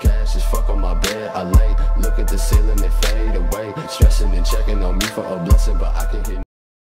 Cash is fuck on my bed, I lay. Look at the ceiling and fade away. Stressing and checking on me for a blessing, but I can hit.